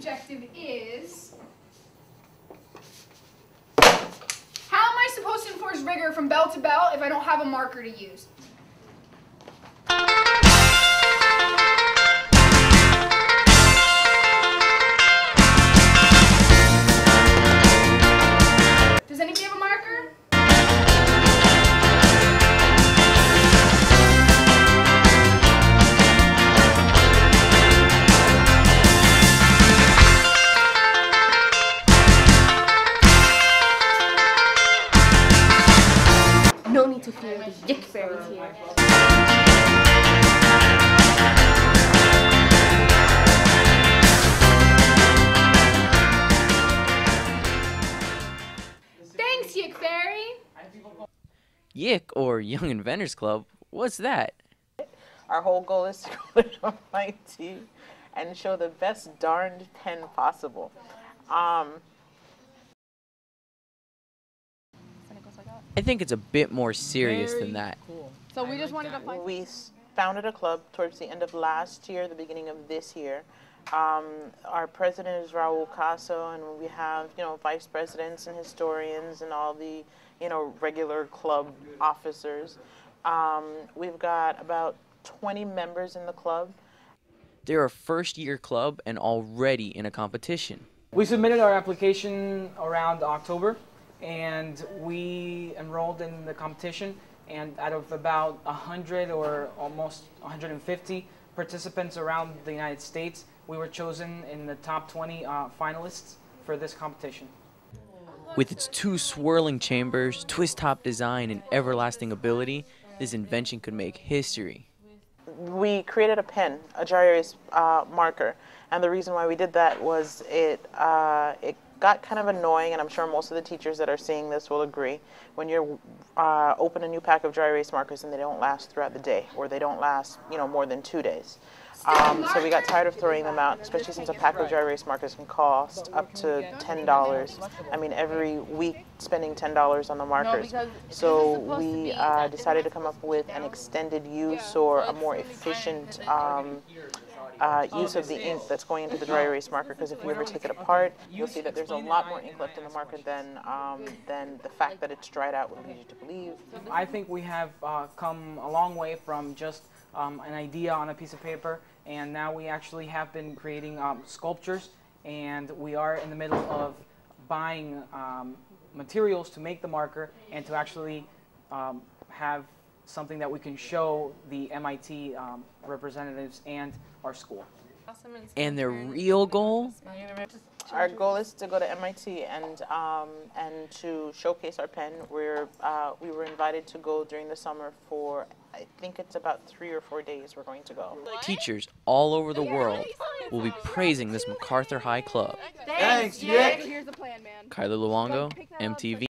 objective is how am I supposed to enforce rigor from bell to bell if I don't have a marker to use? No need to fear the Yick Fairies here. Thanks, Yick Fairy. Yick or Young Inventors Club? What's that? Our whole goal is to go to MIT and show the best darned pen possible. Um, I think it's a bit more serious than that. So we just wanted to find. we founded a club towards the end of last year, the beginning of this year. Um, our president is Raul Caso, and we have you know vice presidents and historians and all the you know regular club officers. Um, we've got about 20 members in the club. They're a first year club and already in a competition. We submitted our application around October, and we enrolled in the competition. And out of about 100 or almost 150 participants around the United States, we were chosen in the top 20 uh, finalists for this competition. With its two swirling chambers, twist top design, and everlasting ability, this invention could make history. we created a pen, a dry erase uh, marker, and the reason why we did that was it uh, it got kind of annoying, and I'm sure most of the teachers that are seeing this will agree. When you uh, open a new pack of dry erase markers and they don't last throughout the day, or they don't last, you know, more than two days. Um, so we got tired of throwing them out, especially since a pack of dry erase markers can cost up to ten dollars. I mean, every week spending ten dollars on the markers. So we uh, decided to come up with an extended use or a more efficient um, uh, use of the ink that's going into the dry erase marker. Because if you ever take it apart, you'll see that there's a lot more ink left in the marker than um, than the fact that it's dried out would lead you to believe. I think we have uh, come a long way from just um, an idea on a piece of paper, and now we actually have been creating um, sculptures, and we are in the middle of buying um, materials to make the marker and to actually um, have something that we can show the MIT um, representatives and our school. And their real goal? Our goal is to go to MIT and um, and to showcase our pen. We're uh, we were invited to go during the summer for I think it's about three or four days. We're going to go. Teachers all over the world will be praising this McArthur High Club. Thanks, Yick. Here's the plan, man. Kyler Luongo, MTV.